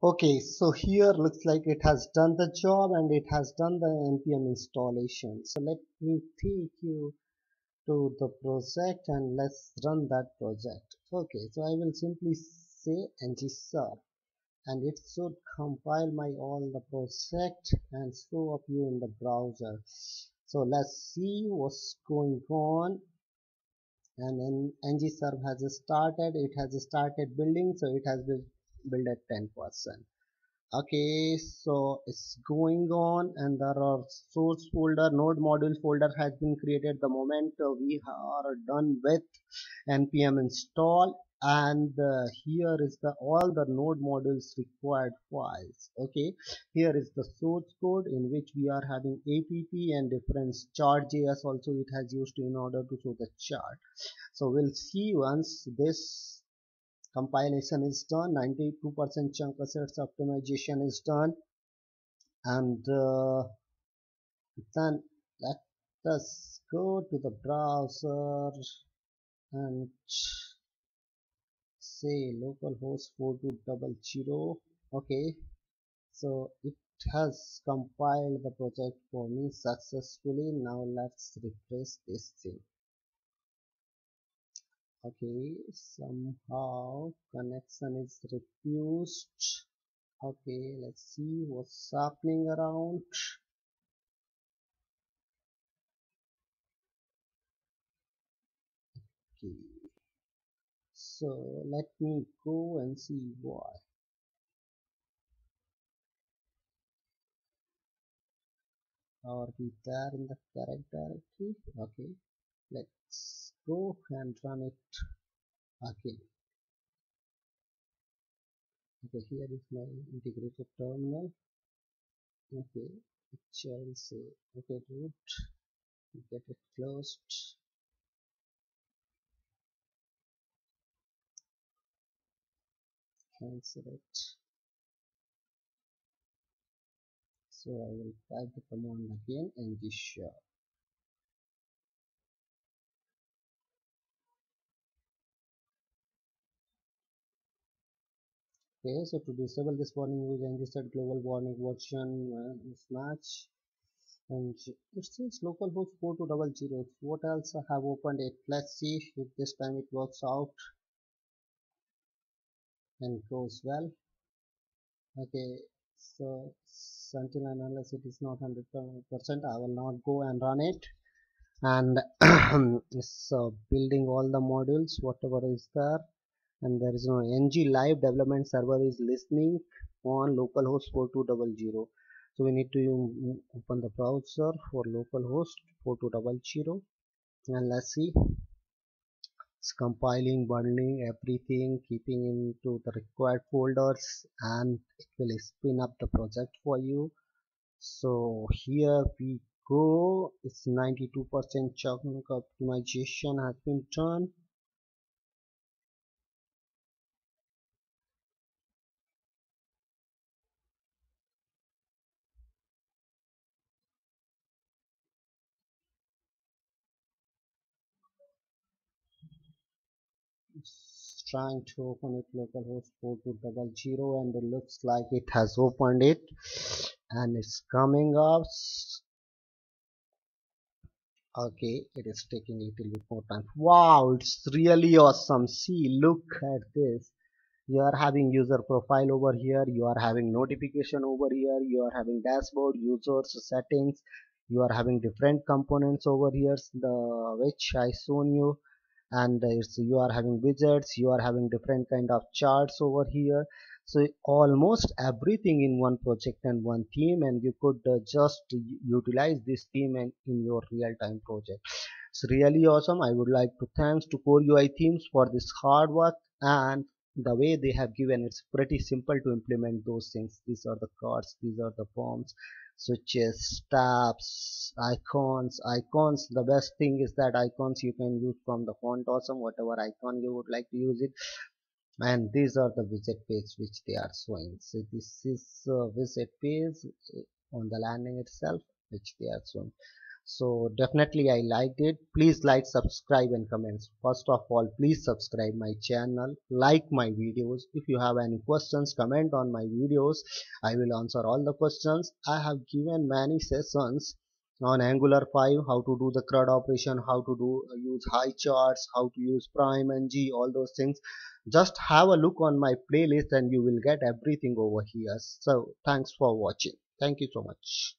okay so here looks like it has done the job and it has done the npm installation. So let me take you to the project and let's run that project. Okay so i will simply say ng-serve and it should compile my all the project and show up you in the browser. So let's see what's going on. And then ng-serve has started it has started building so it has built at 10 percent. Okay so it's going on and there are source folder node module folder has been created. The moment uh, we are done with npm install and uh, here is the all the node modules required files. Okay here is the source code in which we are having app and different chart.js also it has used in order to show the chart. So we'll see once this compilation is done. 92% chunk assets optimization is done. And uh, then let us go to the browser and say localhost 4200 okay. So it has compiled the project for me successfully. Now let's refresh this thing okay somehow connection is refused okay let's see what's happening around. Okay so let me go and see why. Are we there in the correct directory? Okay let's go and run it again. Okay here is my integrated terminal. Okay which I will say okay root get it closed. Cancel it. So I will type the command again and this show okay so to disable this warning use ngset global warning version uh, mismatch and it says localhost 4200 what else I have opened it? Let's see if this time it works out. And goes well. Okay so until and unless it is not 100% I will not go and run it. And so building all the modules whatever is there and there is no ng live development server is listening on localhost 4200 so we need to um, open the browser for localhost 4200 and let's see. It's compiling bundling everything keeping into the required folders and it will spin up the project for you. So here we go. It's 92 percent chunk optimization has been done it's trying to open it localhost 4200 and it looks like it has opened it and it's coming up. Okay it is taking a little bit more time. Wow it's really awesome. See look at this. You are having user profile over here you are having notification over here you are having dashboard users settings you are having different components over here the which i shown you and it's you are having widgets you are having different kind of charts over here. So almost everything in one project and one theme and you could uh, just utilize this theme and in your real-time project. It's really awesome. I would like to thanks to core ui themes for this hard work and the way they have given it's pretty simple to implement those things. These are the cards these are the forms switches tabs icons. Icons the best thing is that icons you can use from the font awesome whatever icon you would like to use it. And these are the visit page which they are showing. So this is a visit page on the landing itself which they are showing so definitely I liked it. Please like subscribe and comments. First of all please subscribe my channel. Like my videos. If you have any questions comment on my videos. I will answer all the questions. I have given many sessions on angular 5 how to do the crud operation how to do uh, use Highcharts how to use PrimeNG all those things. Just have a look on my playlist and you will get everything over here. So thanks for watching. Thank you so much